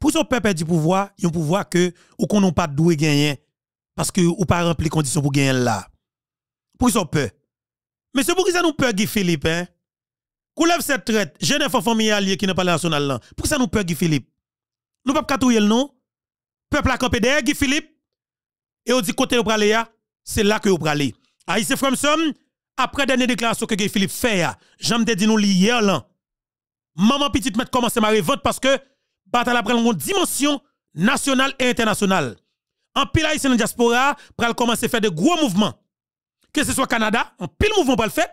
Pour son peuple du pouvoir, il y a un pouvoir que ou qu'on n'a pas doué gagner parce que ou pas rempli conditions pour gagner là. Pour son peuple. Mais c'est pour ça nous peur Guy Philippe hein? Qu'on lève cette traite, jeune enfant famille allié qui n'a pas national là. Pour ça nous peur Guy Philippe? Nous pas katouyer le nom? Peuple a campé derrière Guy Philippe? Et on dit côté au praléa, c'est là que vous pralé. Aïe frère somme après dernière déclaration que Guy Philippe fait, j'aime te dire nous hier là. Maman petite met commencé ma révolte parce que bataille après une dimension nationale et internationale. En pile haïtien dans diaspora, pral commencer à faire de gros mouvements. Que ce soit Canada, en pile mouvement pour le fait.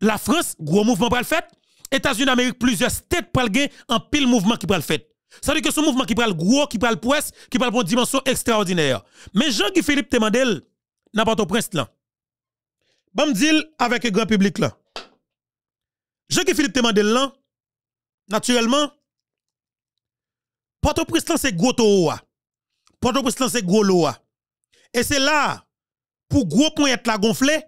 La France, gros mouvement pour le fait. États-Unis d'Amérique, plusieurs states pour le en pile mouvement qui pour le fait. Ça veut dire que ce mouvement qui prend gros, qui prend le poisse, qui prend une dimension extraordinaire. Mais Jean-Guy Philippe Temandel, n'a pas au prince là. Bon deal avec le grand public là. Jean-Guy Philippe Temandel là, naturellement, Port-au-Prince c'est gros toa. Port-au-Prince c'est gros loa. Et c'est là, pour gros point la gonflé,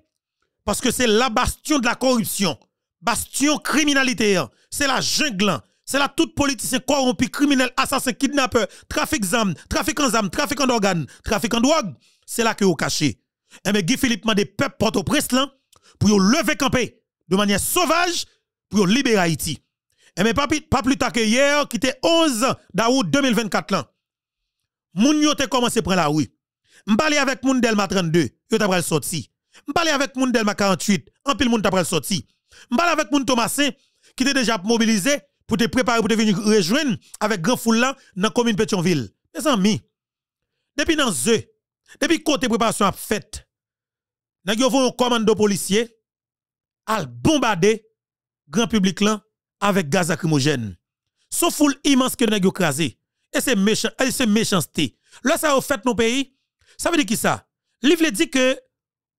parce que c'est la bastion de la corruption, bastion criminalité, hein. c'est la jungle, c'est là tout politicien corrompu, criminel, assassin, kidnappeur, trafic d'armes, trafic en armes, trafic en organes, trafic en drogue, c'est là que vous caché. Et eh mais Guy Philippe m'a des peuples Port-au-Prince pour lever camper de manière sauvage, pour libérer Haïti. Eh mais pas, plus tard que hier, qui était 11 d'août 2024 là, moun yo te commencé prendre la rue. M'parler avec moun Delma 32, yo t'a pral sorti. M'parler avec moun Delma 48, en pile moun t'a pral sorti. M'parler avec moun Thomasin qui était déjà mobilisé pour te préparer pour te venir rejoindre avec grand foule là dans la commune Pétionville. Mes amis, depuis dans ce, depuis côté préparation a fait, n'a yo un commando policier al bombarder grand public là avec gaz lacrymogène. Son foule immense que yo crasé. Et c'est méchant, c'est méchanceté. Là ça a fait nos pays, ça veut dire qui ça? Livre dit que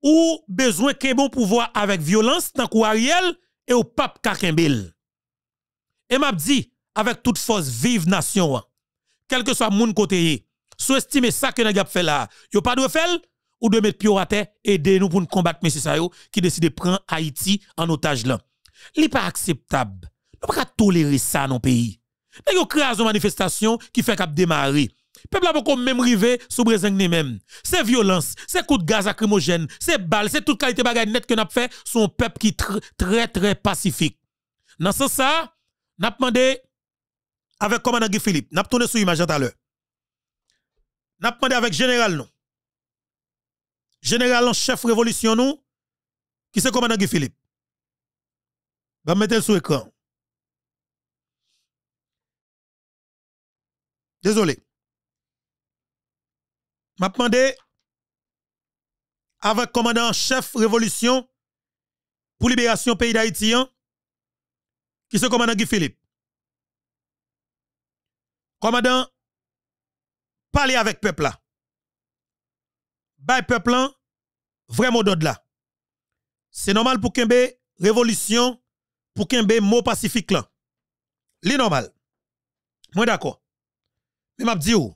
ou besoin qu'un bon pouvoir avec violence tant Ariel et au pape Kakembel. Et m'a dit, avec toute force, vive nation, quel que soit mon côté, sous-estimer ça que nous avons fait là, yo pas de faire, ou de mettre pied à terre, aider nous pour nous combattre M. Sayo, qui décide de prendre Haïti en otage là. N'est pas acceptable. Nous pas tolérer ça dans le pays. Nous avons créé une manifestation qui fait cap démarrer. Peuple a beaucoup même rivé sous Brésil même. C'est violence, c'est coup de gaz lacrymogène, c'est balles, c'est toute qualité de net que nous avons fait sur un peuple qui est très très pacifique. Dans ce sens, n'a demandé avec commandant Guy Philippe, n'a tourné sur l'image à l'heure. N'a demandé avec général nous. Général en chef révolution nous qui c'est commandant Guy Philippe. Va mettre le sur écran. Désolé. M'a demandé avec commandant chef révolution pour libération pays d'Haïti qui se commandant Guy Philippe. Commandant, parlez avec peuple là. Bay peuple là, vraiment d'ordre là. C'est normal pour qu'un révolution, pour qu'un mot pacifique là. C'est normal. Moi d'accord. Mais m'a dit où?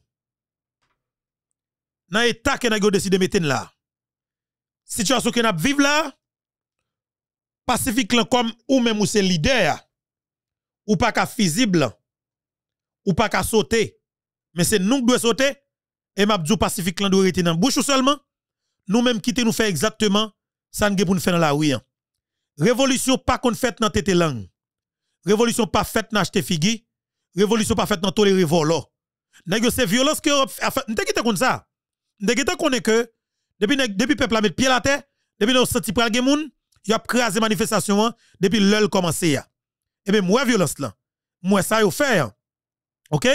Dans l'état que n'a décidé de mettre là. Situation que n'a vivre là, pacifique comme ou même ou c'est leader ou pas qu'à visible, ou pas qu'à sauter, mais c'est nous qui devons sauter, et Mabdou Pacifique là doit rester dans bouche seulement, nous même quitter nous faire exactement ça nous pour nous faire dans la rue. Révolution pas qu'on fait dans tête langue. Révolution pas faite dans acheter figi. Révolution pas faite dans tolérer volo. Nèg c'est violence que nous t'es comme ça. Nèg connaît que depuis depuis peuple a mettre pied la terre, depuis nous senti pral gen moun, y a crasé manifestation hein, depuis l'heure commencé. Et eh bien, moi, violence là. Moi, ça, yo fait. Hein. OK?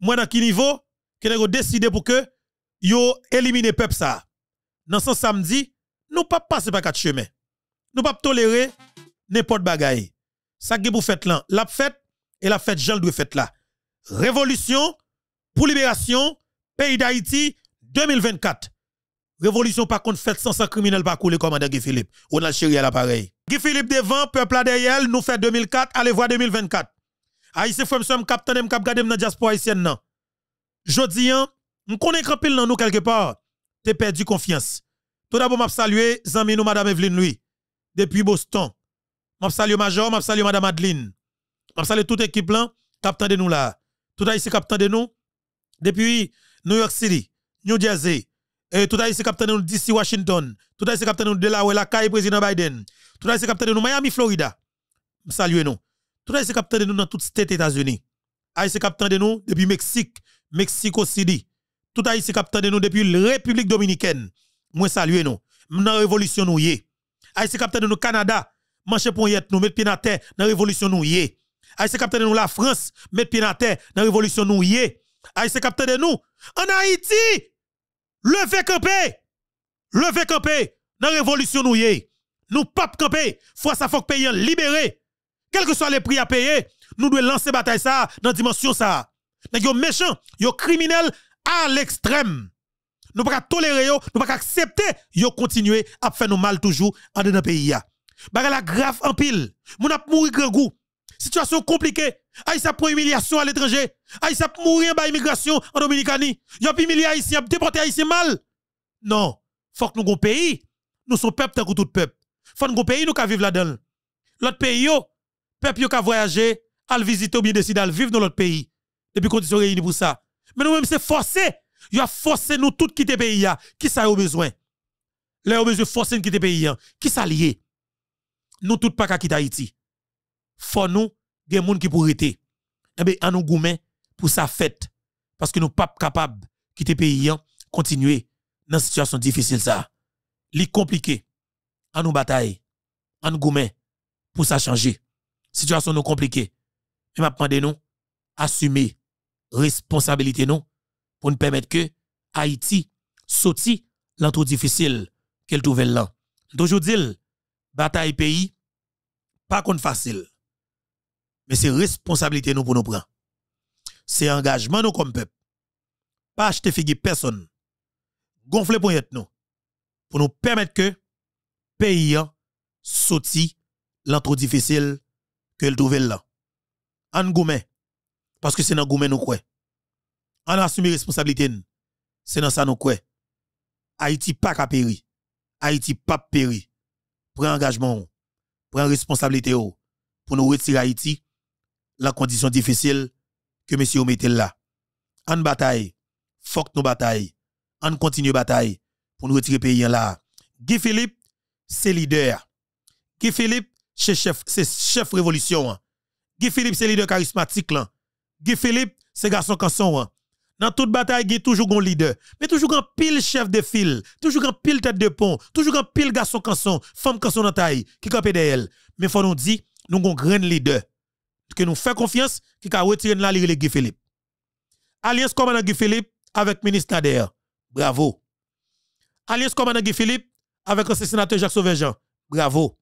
Moi, dans quel niveau, que vous décidé pour que yo élimine peuple ça. Dans ce samedi, nous pas passer par quatre chemins. Nous pas tolérer n'importe bagaille. Ça que vous faites là, la fête et la fête Jean doit fait là. Révolution pour libération pays d'Haïti 2024. Révolution par contre faite sans sang criminel par couler commandant Guy Philippe. On a chéri à l'appareil. Guy Philippe devant, peuple à derrière, nous fait 2004, allez voir 2024. Haïtien frère m'sem capitaine m'kap gade dans diaspora haïtienne nan. Jodi an, m'konne krapil nan nous quelque part. T'es perdu confiance. Tout d'abord m'a saluer zami nous madame Evelyne Louis depuis Boston. M'a major, m'a madame Adeline. M'a toute équipe là, capitaine de nous là. tout haïtien captant de nous depuis New York City, New Jersey, tout haïtien captant de nous d'ici Washington, tout haïtien captant de nous de la caille président Biden, tout haïtien captant de nous Miami, Florida. Saluez nous. Tout haïtien captant de nous dans toute les États-Unis. Haïtien captant de nous depuis Mexique, Mexico City. Tout haïtien captant de nous depuis la République dominicaine. Moi saluez nous. Dans révolution nous yé. Haïtien captant de nous Canada, manche pour nous mettre pied dans terre dans révolution nous yé. Haïtien capteur de nous la France, mettre pied dans terre dans révolution nous yé. Haïtien capteur de nous en Haïti, levez camper. Levez camper dans révolution nous yé. Nous pas camper, faut ça faut que libéré. Quel que soit les prix à payer, nous devons lancer bataille ça dans dimension ça. Nèg yo méchant, yo criminel à l'extrême. Nous pas tolérer yo, nous pas accepter yo continuer à faire nous mal toujours en dans pays ya. la grave en pile. Moun mouri grand goût. Situation compliquée. Aïssa pour humiliation à l'étranger. Aïssa pour mourir par immigration en Dominicanie. Y'a pas humilié Haïtien, déporté Haïtien mal. Non. Faut que nous un pays. Nous sommes peuple tant que tout peuple. Faut que nous pays nous ka vivre là-dedans. L'autre pays yo, peuple yo ka voyager, al visiter ou bien décider al vivre dans l'autre pays. Depuis conditions réunies pour ça. Mais nous même c'est forcé. Yo a forcé nous tous quitter pays Qui ça a besoin? Là a besoin forcer nous quitter pays Qui ça lié? Nous tous pas qu'à quitter Haïti faut nous des gens qui pour rester. Eh bien nous goumen pour sa fête. Parce que nous pas capables quitter pays continuer dans une situation difficile ça. Li compliqué. À nous bataille à nous goumen pour ça changer. Situation nous compliquée. Mais m'a demandé nous assumer responsabilité nous pour nous permettre que Haïti sorti l'entrée difficile qu'elle trouve là. Dit bataille pays pas qu'on facile mais c'est responsabilité nous pour nous prendre. C'est engagement nous comme peuple. Pas acheter figue personne. Gonfler pour nous. Pour nous permettre que pays sorti l'entrée difficile que le trouve là. En goumé. Parce que c'est dans goumé nous quoi. En assumer responsabilité. C'est dans ça nous quoi. Haïti pas qu'à périr. Haïti pas périr. Prends engagement. Prends responsabilité pour nous retirer Haïti la condition difficile que monsieur mettez là. En bataille, faut que nous bataille. On continue bataille pour nous retirer pays là. Guy Philippe, c'est leader. Guy Philippe, c'est chef, c'est chef révolution. Guy Philippe, c'est leader charismatique. Guy Philippe, c'est garçon canson. Dans toute bataille, il y a toujours un leader. Mais toujours un pile chef de file, toujours un pile tête de pont, toujours un pile garçon canson, femme canson dans taille, qui campé derrière. Mais faut nous dire, nous avons un grand leader que nous faisons confiance, qui a retiré la lire Guy Philippe. Alliance commandant Guy Philippe avec ministre Nader. Bravo. Alliance commandant Guy Philippe avec le sénateur Jacques Sauvejean. Bravo.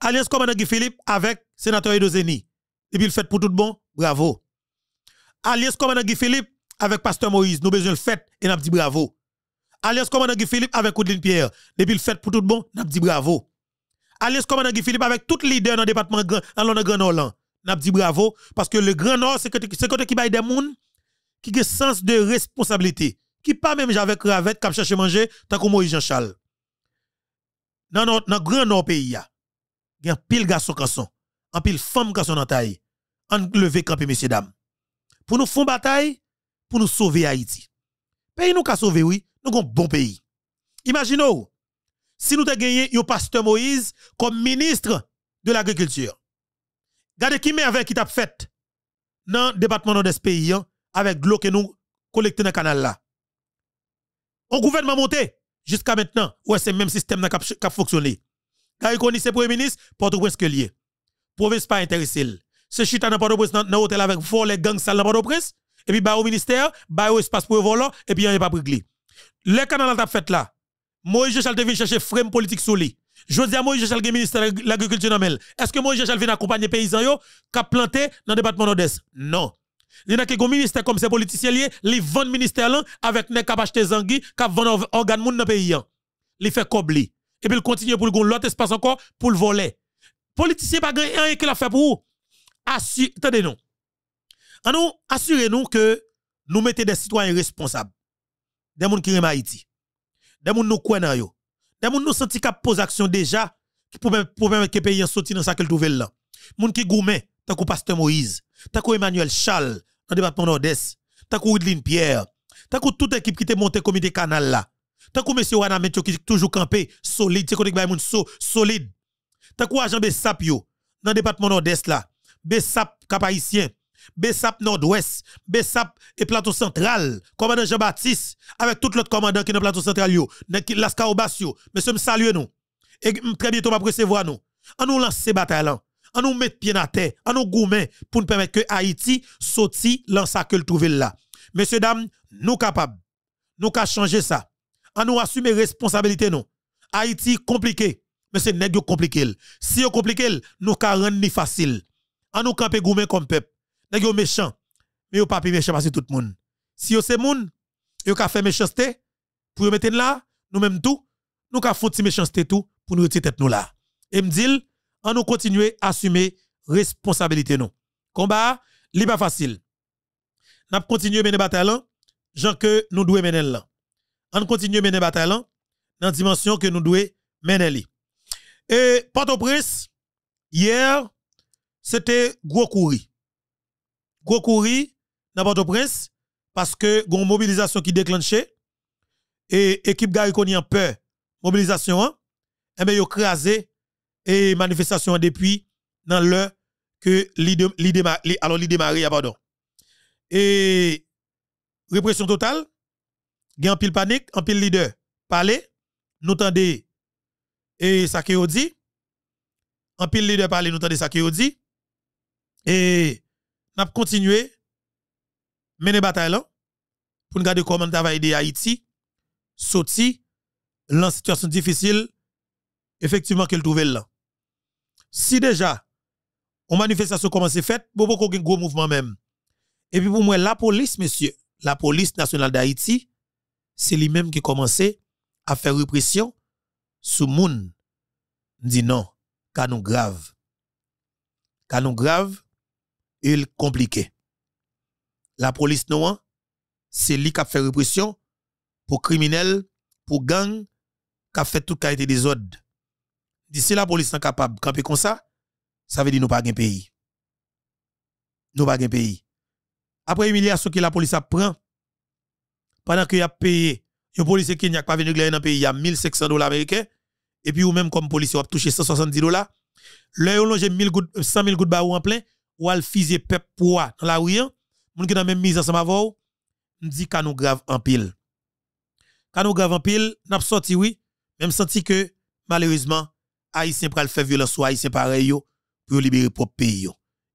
Alliance commandant Guy Philippe avec sénateur Edozeni. Et puis le fait pour tout bon. Bravo. Alliance commandant Guy Philippe avec pasteur Moïse. Nous besoin le fait et nous dit bravo. Alliance commandant Guy Philippe avec Oudline Pierre. Depuis le fait pour tout bon, nous dit bravo. Alliance commandant Guy Philippe avec tout leader dans le département dans le Grand Nord n'a dit bravo parce que le Grand Nord c'est côté qui baille des moun qui a sens de responsabilité qui pas même avec cravate qui chercher manger tant que Moïse Jean-Charles. Dans le Grand Nord pays a pile garçon garçon en pile femme garçon dans taille en lever camper messieurs dames. Pour nous faire bataille pour nous sauver Haïti. Pays nous ka sauver oui nous un bon pays. Imaginez si nous avons gagné un pasteur Moïse comme ministre de l'agriculture Regardez qui avec qui t'a fait dans le département nord-est pays hein, avec l'eau que nous collectons dans le canal là. On gouvernement monté jusqu'à maintenant, ouais, c'est le même système qui a fonctionné. Quand il connaît premier ministre, Port-au-Prince lié. Province pas intéressé. Ce chita dans Port-au-Prince dans l'hôtel avec fort les gangs sales dans Port-au-Prince, et puis bah au ministère, bah au espace pour voler, et puis il n'y a pas pris. Le canal t'a fait là. Moïse Charles devait chercher frame politique sur lui. Je dis à Moïse Jachal, ministre de l'agriculture Est-ce que Moïse Jachal vient accompagner les paysans yo, qui planté dans le département nord-est? Non. Il y a un ministère comme ces politiciens liés, ils vendent ministère là avec ne cap acheter zangui, cap vendre organe moun dans pays. Ils fait cobli. Et puis il continue pour le l'autre espace encore pour le voler. Politicien pas rien qu'il a fait pour vous. Attendez nous. nous assurez-nous que nous mettons des citoyens responsables. Des gens qui aiment Haïti. Des gens nous connaissent des gens nous senti qu'à pose action déjà qui pour permettre que pays sorti dans ça qu'elle trouve là. Moun qui tant pasteur Moïse, tant que Emmanuel Charles, dans département nord-est. Tant que Ridline Pierre, tant que toute équipe qui était montée comité canal là. Tant que monsieur Wana qui toujours campé solide, c'est côté moun so, solide. Tant que agent Bessap yo dans département nord-est là. Bessap cap. Bessap Nord-Ouest, Bessap et plateau central, commandant Jean-Baptiste, avec tout l'autre commandant qui est dans plateau central, yo, Lascar Basio, monsieur me salue nous. Et très bientôt, va recevoir nous. On nous lance ces batailles On nous met pied à terre, on nous gourmet pour nous permettre que Haïti sorti lance que le trouve là. Messieurs, dames, nous capables. Nous qu'à changer ça. On nous assumer responsabilité nous. Haïti compliqué. Mais c'est nèg compliqué. Si yo compliqué, nous qu'à rendre ni facile. On nous camper gourmet comme peuple. Nèg yo méchant. Mais yo pas méchant parce que tout le monde. Si yo c'est moun, yo ka fait méchanceté pour yo mettre là, nous même tout, nous ka font méchanceté tout pour nous retirer tête nous là. Et me dit, on nous continuer à assumer responsabilité nous. Combat, li pas facile. N'a continuer mener bataille Jean que nous devons mener là. On continue mener bataille dans dimension que nous devons mener Et Port-au-Prince hier c'était gros. Gros courri dans Port-au-Prince parce que une mobilisation qui déclenchée et équipe Gary en peur. Mobilisation et eh bien yo crasé et manifestation depuis dans l'heure que l'idée alors l'idée démarré pardon. Et répression totale gen pile panique en pile leader parler nous tendez et ça qui dit en pile leader parler nous tendez ça qui dit et n'a continuer mener bataille là pour regarder comment travailler de Haïti sorti dans situation difficile effectivement qu'elle trouve là. Si déjà on manifestation commence fait bon beaucoup un gros mouvement même. Et puis pour moi la police monsieur la police nationale d'Haïti c'est lui-même qui commençait à faire répression sous moun. Dit non canon grave. Canon grave il compliqué la police non c'est lui qui a fait répression pour criminels pour gang qui a fait toute qualité des ordres si la police n'est capable de camper comme ça, ça veut dire nous pas un pays. Nous pas un pays. Après humiliation que la police pris, pendant qu'il a payé, un policier qui n'a pas venu dans le pays, il y a 1500 dollars américains, et puis ou même comme policier, a touché 170 dollars. Là, on a 100 000 gouttes barou en plein, ou al fusé pep poids dans la rue, moun qui dans même mise ensemble avec vous, dit nous grave en pile. nous grave en pile, n'a sorti oui, même senti que malheureusement haïtien pral faire violence sur haïtien pareil pour libérer propre pays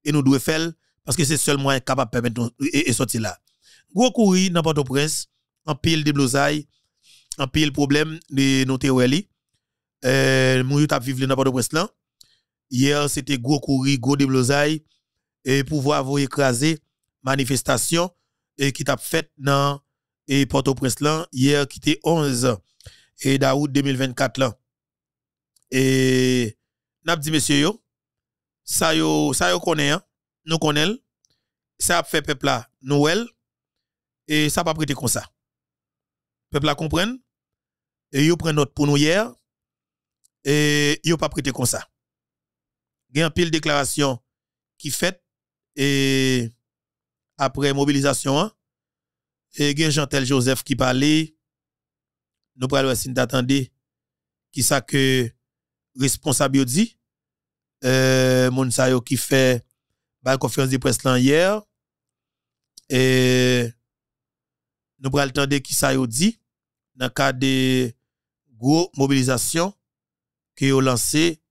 Et nous devons faire parce que c'est seul moyen capable permettre et, sortir là. Gros courri dans Port-au-Prince, en pile de blosailles, en pile problème de nos théories. Euh, nous avons vécu dans Port-au-Prince là. Hier, c'était gros courri, gros de blosailles et pouvoir vous écraser manifestation et qui t'a fait dans Port-au-Prince là hier qui était 11 et d'août 2024 là. Et n'a dit monsieur yo, ça yo ça yo connaît hein, nous connaît ça a fait peuple là Noël et ça pas prêter comme ça. Peuple là comprenne et yo prend note pour nous hier et yo pas prêter comme ça. Il y a pile déclaration qui fait et après mobilisation et a Jean-Tel Joseph qui parlait nous prenons essayer d'attendre qui ça que responsable dit euh moun sa yo qui fait la conférence de presse hier et nous prenons de qui ça dit dans le cadre de gros mobilisation que ont lancé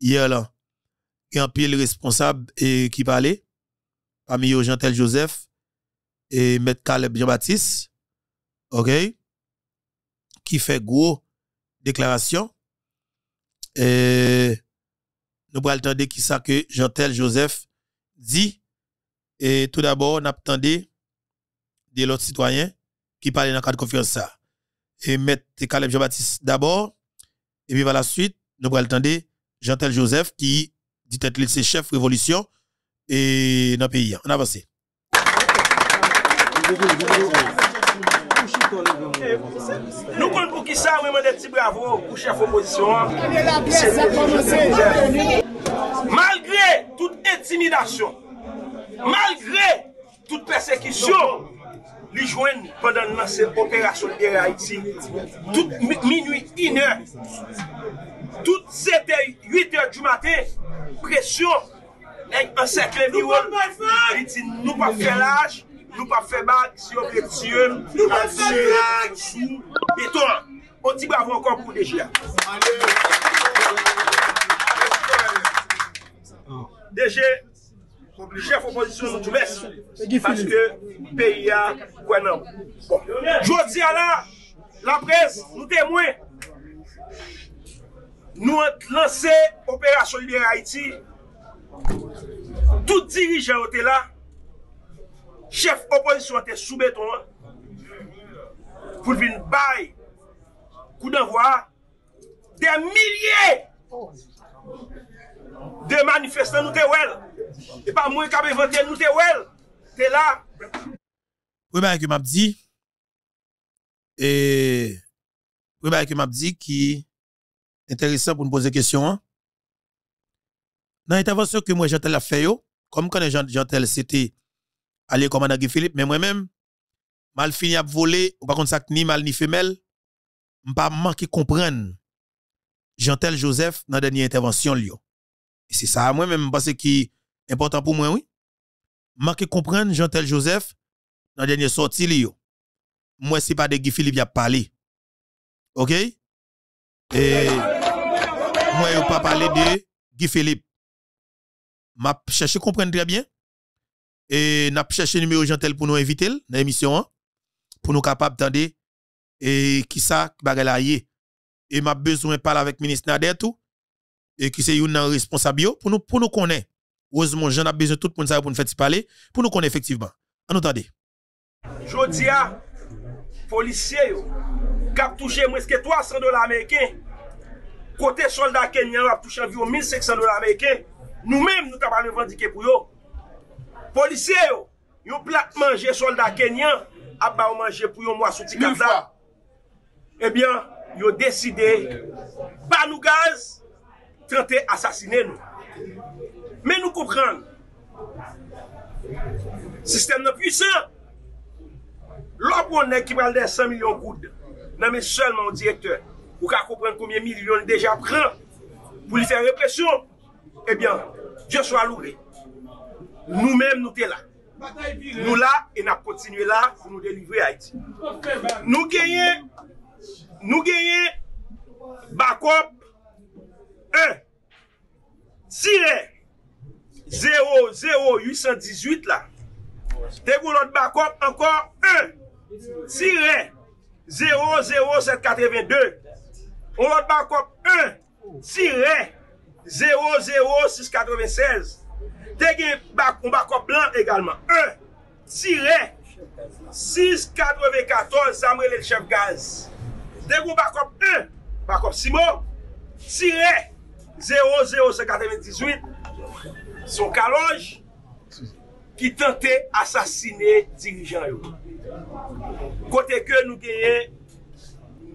hier là et un pile responsable qui parlait parmi eux Jean-Tel Joseph et Maître Caleb Jean-Baptiste OK qui fait gros déclaration et nous allons attendre qui ça que Jean-Tel Joseph dit. Et tout d'abord, nous attendons de l'autre citoyen qui parle dans le cadre de confiance. Et mettre Caleb Jean-Baptiste d'abord. Et puis par la suite, nous allons attendre Jean-Tel Joseph qui dit être ses chef révolution et dans le pays. On avance. Nou kon pou ki sa wè mwen de bravo pou chef oposisyon Malgre tout etimidasyon Malgre tout persekisyon li jwen pandan nan se operasyon libere Haiti. Tout minuit, inè. Tout 7 8 heures du matin, presyon, Nèk ansekle mi wol, li ti nou pa fè laj, nou pa fè bag, si yo pe tiyon, nou pa fè laj, sou, beton. O ti bravo ankon pou deje a. Deje, chef oposisyon nou toubes, paske peyi a kwen nan. Bon, jodi a la, la pres, nou temwen, nou lanse operasyon libera Haiti, tout dirijen ou te la, chef opposisyon te soubeton, pou vin bay, kou den vwa, de milye, de manifestant nou te wèl, e pa mwen kabe vantè nou te wèl, te la. Wè mè akè map di, e wè mè akè map di ki enteresan pou nou an. Nan intervensyon ke mwen jantel la fè yo, kom konen jantel sete alè komanda Guy Philippe, mwen mèm, mal fini ap vole, ou pa kont sak ni mal ni femel, mpa manki kompren jantel Joseph denye intervensyon li yo. Et c'est ça, moi-même, parce qui est important pour moi, oui. Manque comprendre Jean-Tel Joseph dans la dernière sortie, moi, c'est pas de Guy Philippe qui a parlé. OK? Et moi, je pas parler de Guy Philippe. M'a cherché comprendre très bien. Et n'a cherché numéro Jean-Tel pour nous inviter dans l'émission, pour nous capables d'entendre et qui ça, bagala Et m'a besoin de parler avec ministre Nader tout. Et qui c'est une responsable pour nous pour nous connaître. Heureusement j'en ai besoin tout le monde pour nous faire parler pour nous connaître effectivement. En attendez Jodia policier a touché moins que 300 dollars américains. Côté soldat kenyan a touché environ 1500 dollars américains nous-mêmes nous t'avons revendiqué pour eux policier yo plat manger soldat kenyan a ba manger pour yo mois sous tikata eh bien yo décidé pas nous gaz tenter assassiner nous. Mais nous comprenons. Système non puissant. L'homme on est qui parle de 100 millions de gouttes, non mais seulement au directeur, pour qu'à comprendre combien de millions déjà prend pour lui faire répression, eh bien, Dieu soit loué. Nous-mêmes, nous sommes là. Nous là, et nous continuons là pour nous délivrer Haïti. Nous gagnons, nous gagnons, backup 1 Tire 00818 la Te kou lot bakop Ankor 1 Tire 00782 On lot bakop 1 Tire 00696 Te gen bakon bakon blan egalman 1 tire 694 Samre le chef gaz. Te gen bakon 1 bakon Simo. Tire 00698 Son kaloj Ki tante asasine dirijan yo. Kote ke nou genye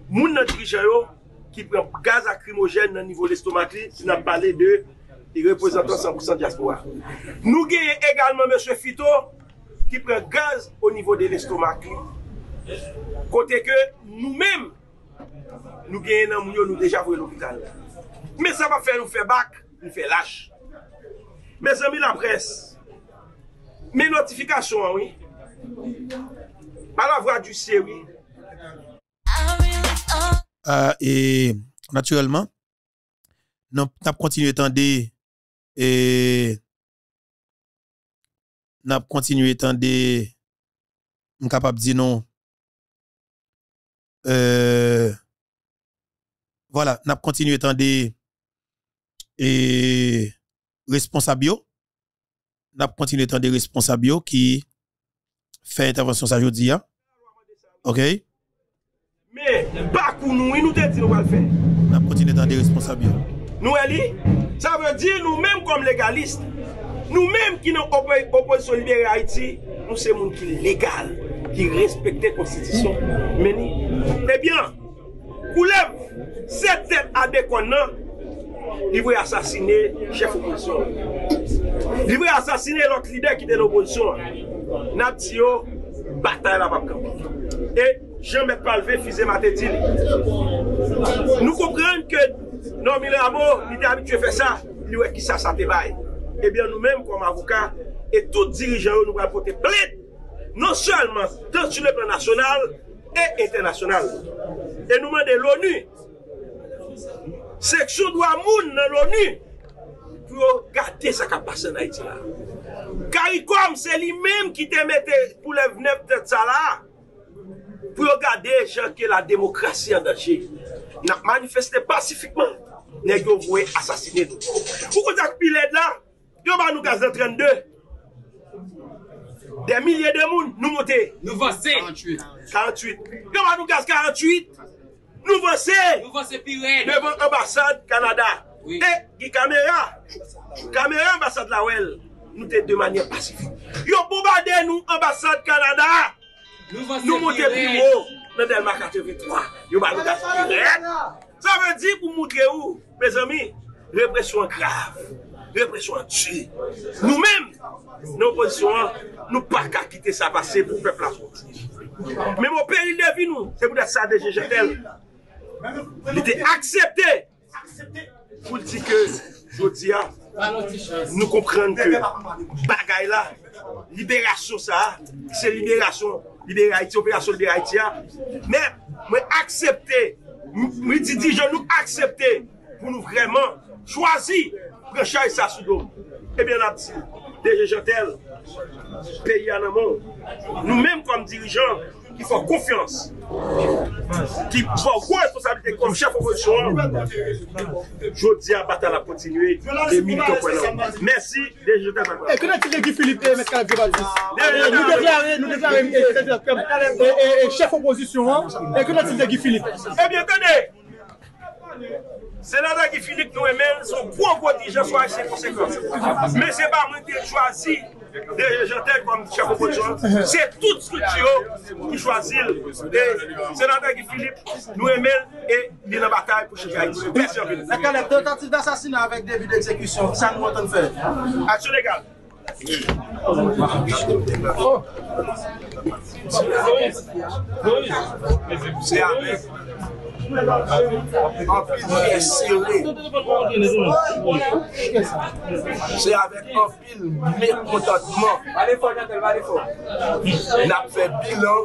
Moun nan dirijan yo ki pren gaz akrimogen nan nivou l'estomak li, si nan pale de i reprezentan 100% diaspora. Nou genye egalman M. Fito, ki pren gaz o nivou de l'estomak li. Kote ke nou men, nou genye nan moun yo nou deja vwe l'opital. Men sa pa fe nou fe bak, nou fe lache. Men zami la pres, men notifikasyon oui. pa la vwa du seri, Euh, et naturellement, nous avons continué à attendre et nous avons continué à attendre nous capable de dire non. Euh, voilà, nous avons continué à attendre et responsable n'a continué tant des responsables qui fait intervention ça aujourd'hui hein. OK? Mais pou nou, nou te di nou wal fè. Na potine tan de responsabil. Nou e li, sa ve di nou menm kom legalist, nou menm ki nou oposisyon libere Haiti, nou se moun ki legal, ki respekte konstitisyon meni. Ebyen, koulev, se tèt ade kon nan, li vwe asasine chef oposisyon. Li vwe asasine lot lider ki den oposisyon. Nap ti yo, batay la pap kampi. E, jen mè palve fize matè di li. Nou komprenn ke nan mi le mò, li te abitue fè sa, li wè ki sa sa te bay. Ebyen nou mèm kom avoka, e tout dirijan yo nou wè pote plèd, non sèlman tan su le plan nasyonal e internasyonal. E nou mèm de l'ONU, seksyon dwa moun nan l'ONU, pou yo gade sa ka pase nan iti la. Karikom se li menm ki te mette pou le nef tèt sa la, pou yo gade jan ke la demokrasi an danje. Nak manifeste pasifikman, ne yo vwe asasine nou. Pou kon tak piled la, yo ba nou gaz de 32. De milye de moun, nou mote. Nou vase. 48. 48. Yo ba nou gaz 48. Nou vase. Nou vase piled. Devan ambasade Kanada. Oui. E, ki kamera. Kamera ambasade la wel. Nou te de manye pasifik. Yo bombade nou ambasade Kanada. Nou monte pi wou nan Delma 83, yo ba nou gati pi red. Sa ve di pou moutre ou, me zami, represyon grav, represyon tue. Nou men, nou pozisyon, nou pa ka kite sa pase pou pepla foti. Men mou peril de vi nou, se pou de sa de jejetel, Li te aksepte, pou di ke, jodi ya, ah, nou komprende ke bagay la, liberasyon sa, se liberasyon, libera Haiti, operasyon libera Haiti ya, men, mwen aksepte, mwen di di, je nou aksepte, pou nou vreman, chwazi, prechay sa soudou, ebyen ap di, deje jantel, peyi anamon, nou menm kom dirijan, ki fò konfians, ki fò gwo responsabilite kom chef oposisyon, jodi a bata la kontinue, e milito kwen an. Mersi, deje jantel. E konen ti de Guy Philippe e met Kaleb Diobaldi? Deje Nou deklare, nou deklare e, e, e, e chef oposisyon an, e konen ti de Guy Philippe? Ebyen tene, senada ki Filip nou emen, son kwa kwa dijan swa se konsekans. Men se ba mwen te chwazi, de jantel kom chef oposisyon, se tout strukturo ki chwazil, e senada ki Filip nou emen, e di nan batay pou an La Kaleb, tentative d'assassinat avèk début d'exécution, sa nou anton fè? Aksyon legal. Se avek anpil mesire, se avek anpil mekontantman, nap fe bilan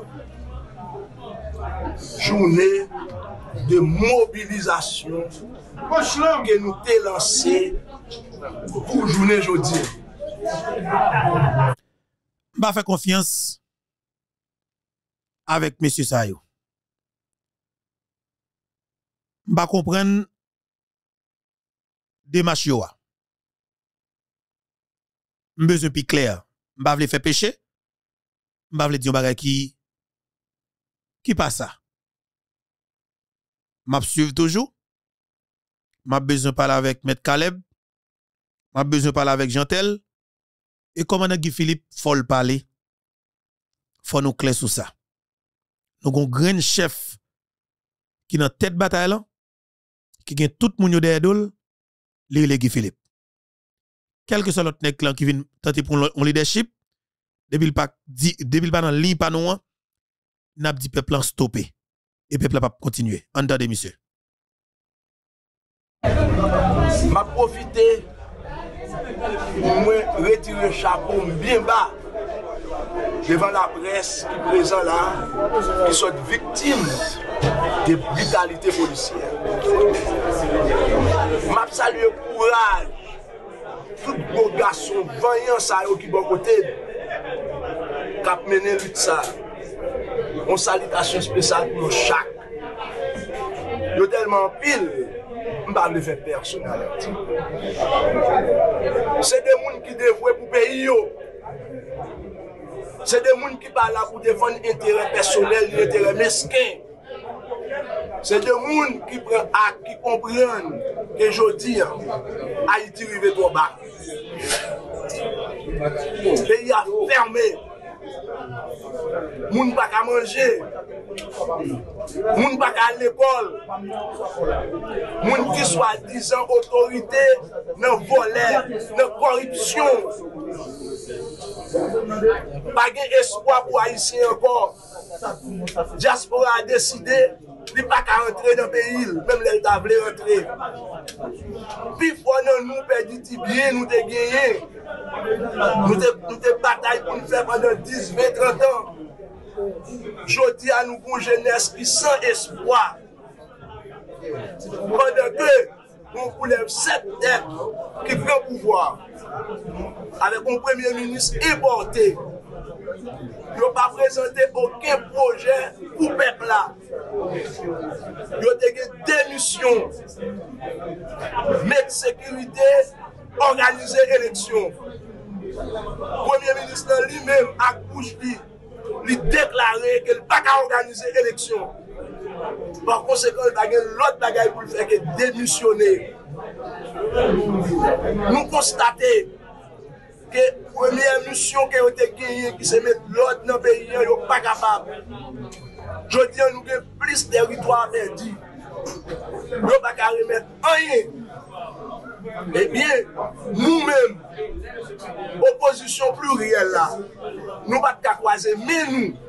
jounen de mobilizasyon ke nou te lanse pou jounen jodi. Mba fè konfians avèk M. Sayo. Mba kompren demach yo a. Mbeze pi kler. Mba vle fè peche. Mba vle diyon bagay ki ki pa sa. Mab suiv toujou. Mab bezon pala avèk M. Kaleb. Mab bezon pala avèk Jantel. E koman Guy Philippe fol pale, fò nou kle sou sa. Nou gon gren chef ki nan tèt batay lan, ki gen tout moun yo de edol, li le Guy Philippe. Kelke sa lot nek lan ki vin tati pou on leadership, debil pa, di, debil pa nan li pa nou an, nap di peplan stoppe. E peplan pa kontinue. Andade, misye. Ma ba devan la pres ki prezan la, ki sot viktim de vitalite polisiye. Map salye kouraj, tout bo gason vanyan sa yo ki bon kote, kap menen lut sa. On salitasyon spesyal pou nou chak. Yo telman pil, mba vle fe personaliti. Se de moun ki devwe pou peyi yo, Se de moun ki pa la pou defon intere personel, intere mesken. Se de moun ki pre ak, ki kompren ke jodi a iti rive to bak. Peyi a ferme. Moun bak a manje. Moun bak a l'ekol. Moun ki swa dizan otorite nan volè, nan koripsyon. Pa gen espoi pou Haitien ankon. Diaspora a deside, li pa ka rentre nan peyil, mem lèl ta vle rentre. Pi fwa nan nou pedi ti bie, nou te genye. Nou te, te batay pou nou fè pandan 10, 20, 30 an. Jodi an nou kon jenès ki san espoi. Pandan ke, moun koulèv set tèt ki pre pouvoir. Avek moun premier ministre importe, yo pa prezante okè projè pou pepla. Yo teke demisyon, met sekurite, organize eleksyon. Premier ministre li mèm ak bouche li, li deklare ke l baka organize eleksyon. Par konsekwen, bagay lot bagay pou l feke demisyone. Nou konstate ke premye misyon ke yo te genye ki se met lot nan peyi yo pa kapab. Jodi an nou gen plis teritwa perdi. Yo baka remet anye. Ebyen, nou men, oposisyon pluriel la, nou bat kakwaze men nou.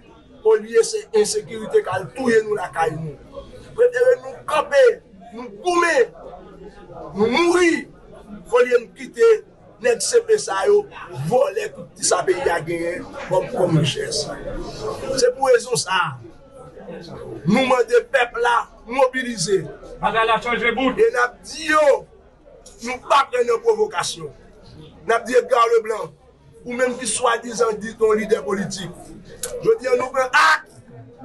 ou liye se insekirite kal touye nou la kay nou. Pretere nou kape, nou koume, nou mouri, ou liye nou kite, nek sepe sa yo, vole kouti sa peyi a genye, kom kom mèches. Se pou rezon sa, nou mè de pepla mobilize. E nap diyo, nou pa prene provokasyon. Nap diyo gar le blan, ou menm ki swa dizan di ton lider politik. Je di an nou pren ak,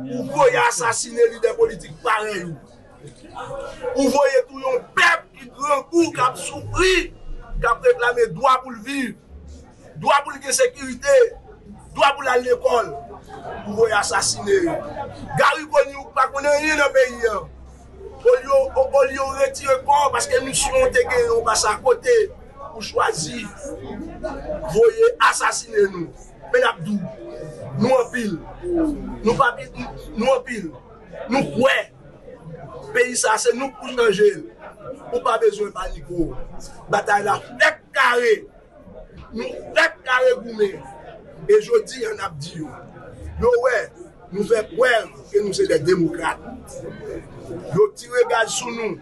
ou voye asasine lider politik pare yon. Ou voye tou yon pep ki gran kou kap soupri, kap reklame doa pou l'viv, doa pou l'ge sekirite, doa pou l'al l'ekol, ou voye asasine yon. Gari koni ou pa konen yon nan peyi yon. Ou li yo retire kon, paske misyon te gen yon basa kote, pou chwazi voye asasine nou. Men apdou, nou apil, nou papil, nou apil, nou kwe, peyi sa se nou pou chanjel, ou pa bezwen paniko. Batay la fek kare, nou fek kare goume, e jodi an ap yo. Yo we, nou fe pwèv ke nou se de demokrate. Yo tire gaz sou nou,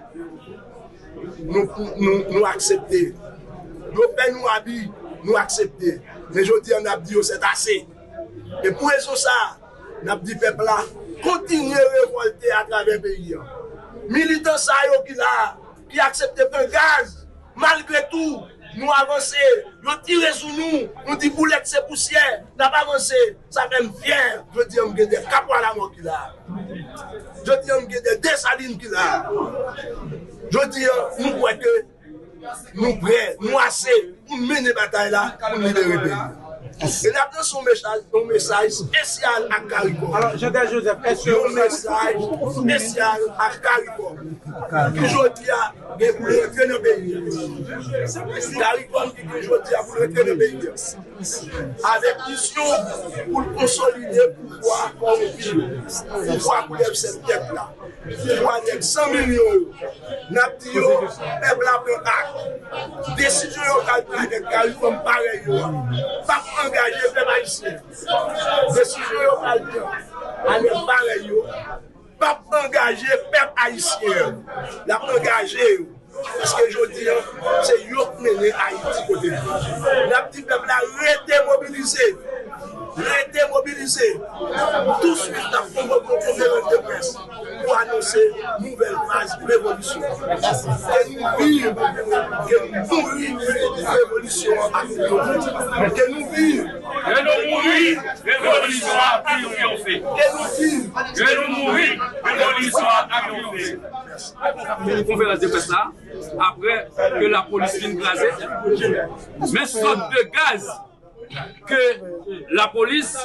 nou, nou, nou aksepte. yo fè nou abi, nou aksepte. Men jodi an ap di yo set ase. E pou e so sa, nap di pepla, kontinye revolte a traven peyi an. Militant sa yo ki la, ki aksepte pen gaz, malgre tou, nou avanse, yo tire sou nou, nou di boulet se poussye, nap avanse, sa fèm fyer, jodi an mge de kapwa la mwen ki la. Jodi an mge de desaline ki la. Jodi an, nou kweke, nou pre, nou ase, pou mene batay la, pou mene rebe. E la pre son mesaj spesyal ak Kariko. Son mesaj spesyal ak Kariko. Ki jodi a gen pou rentre nan beyi. Karikon ki gen jodi a pou rentre nan beyi. Avek misyon pou konsolide pouvoi kon vil. Pouvoi pou lev sen pep la. Pouvoi dek 100 milyon nap di yo pep la plen ak. Desisyon yo kalpla dek karikon pare yo. Pap angaje pep a yisi. Desisyon yo kalpla. Ane pare yo. pa engaje pep haisyen. La engaje yo. Paske jodi an, se yo mene Haiti kote. La pti pep la rete mobilize. Rete mobilize. Tout suite la fonde konferans de pres. Pou anonse nouvel faz revolisyon. Ke nou vive, ke nou mouri revolisyon akoutou. Ke nou vive. Que nous mourir, triomphé. ke nou vive. Que nous mourir, révolution a triomphé. Une conférence de presse là, après que la police vienne glacer, mais sorte de gaz que la police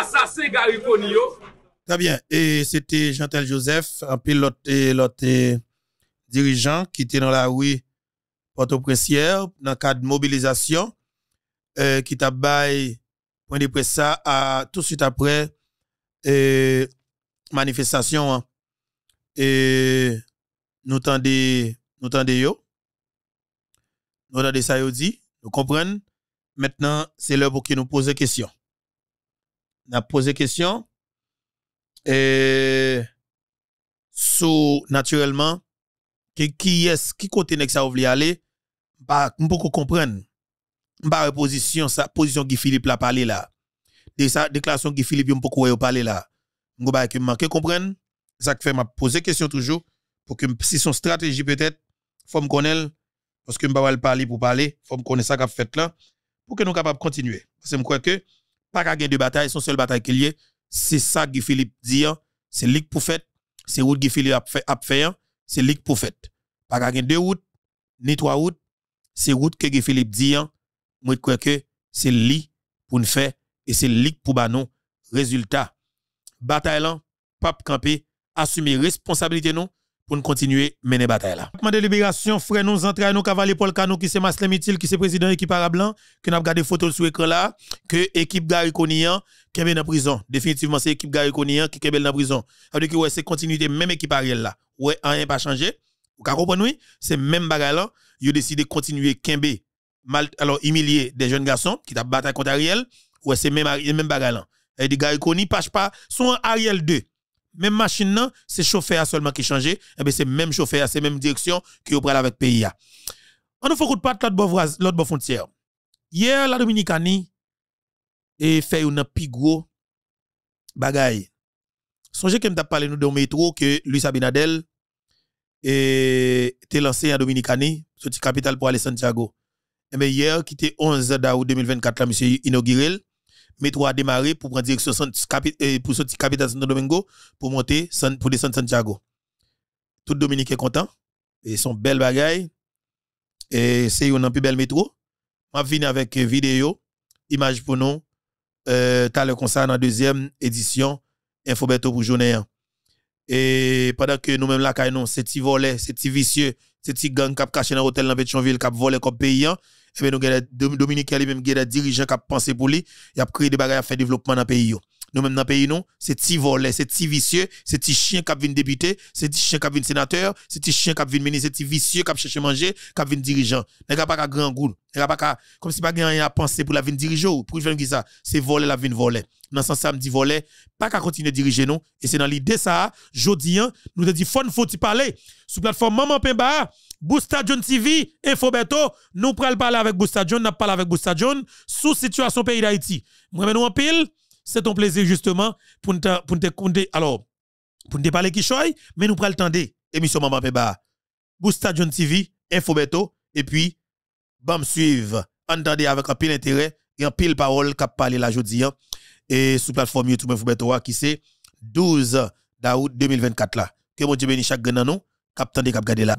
assassin Gary Konio. Très bien. Et c'était Jean-Tel Joseph, un pilote et l'autre dirigeant qui était dans la rue Port-au-Prince dans le cadre de mobilisation, euh, qui t'a bail point de presse ça à tout de suite après euh, manifestation. hein. Et nous tendez, nous tendez yo. Nous tendez ça yo dit, nous comprenons. Maintenant, c'est l'heure pour que nous poser question. On a posé question. Et sous naturellement qui qui est qui côté nèg ça voulait aller? Pas beaucoup comprendre pas position sa position Guy Philippe la parler là de sa déclaration Guy Philippe un peu parler là m'go ba que manquer comprendre ça que fait m'a poser question toujours pour que si son stratégie peut-être faut me connaître parce que m'pa le parler pour parler faut me connaître ça qu'a fait là pour que nous capable continuer parce que je crois que pas qu'à de bataille son seule bataille qu'il y c'est ça Guy Philippe dit, hein. c'est ligue pour fait, c'est route Guy Philippe a fait, hein. c'est ligue pour fait. Pas qu'à deux routes, ni trois routes, c'est route que Philippe dit, hein. Moi crois que c'est ligue pour nous faire et c'est ligue pour non. Résultat, bataille pape camper, assumer responsabilité non pour nous continuer mener bataille là. de libération, frère nous nous cavalier Paul Cano qui c'est Maslem Mitil qui c'est président équipe arabe blanc que n'a regardé photo sur écran là que équipe Gary Konian qui est dans prison. Définitivement c'est équipe Gary Konian qui est dans prison. Ça que ouais c'est continuité même équipe Ariel là. Ouais rien pas changé. Vous comprenez oui, c'est même bagarre là, ils décidé de continuer Kembe mal alors humilier des jeunes garçons qui t'a battu contre Ariel. Ouais c'est même même bagarre là. Et dit Gary Koni passe pas son Ariel 2 même machine nan, c'est chauffeur seulement qui changé, et bien c'est même chauffeur, c'est même direction qui au avec pays On nous faut coup de l'autre l'autre frontière. Hier la Dominicanie et fait une plus gros bagay. Songez que m't'a parlé nous de métro que Luis Abinadel et était lancé en Dominicanie, sorti capitale pour aller Santiago. Et bien hier qui était 11 d'août 2024 là monsieur inauguré métro a démarré pour prendre direction eh, pour sortir capitale Santo Domingo pour monter pour descendre Santiago. Tout Dominique est content et son belle bagaille et c'est une plus belle métro. Je viens avec vidéo, image pour nous. Euh, t'as le concert dans la deuxième édition Infobeto pour journée. Et pendant que nous-mêmes là, nous, c'est petit volet, c'est petit vicieux, c'est petit gang qui a caché dans l'hôtel dans Pétionville, a volé comme paysan bien nous Dominique lui-même des dirigeants qui pensé pour lui, il a créé des bagages à faire développement dans le pays. Nous même dans le pays, non, c'est petit volet, c'est petit vicieux, c'est petit chien qui vient député, c'est petit chien qui vient sénateur, c'est petit chien qui vient ministre, c'est petit vicieux qui cherché manger, qui vient dirigeant. N'est pas grand goût, n'est pas comme si pas rien à penser pour la vie diriger pour faire qui ça, c'est voler la vie voler. Dans sens ça me dit voler, pas qu'à continuer à diriger non et c'est dans l'idée ça, jodi nous avons dit faut faut parler? Sur plateforme Maman Pemba Boosta John TV, Infobeto, nous prenons parler avec Boosta John, nous parlé avec Boosta John sous situation pays d'Haïti. Moi, nous en pile, c'est ton plaisir justement pour nous pour te alors pour nous parler qui choy, mais nous prenons le temps émission Maman Peba. Boosta John TV, Infobeto et puis bam suivre. Entendez avec un pile intérêt et un pile parole qu'a parlé la jodi hein. et sous plateforme YouTube Infobeto qui c'est 12 d'août 2024 là. Que mon Dieu bénisse chaque gagnant nous, cap tendez cap là.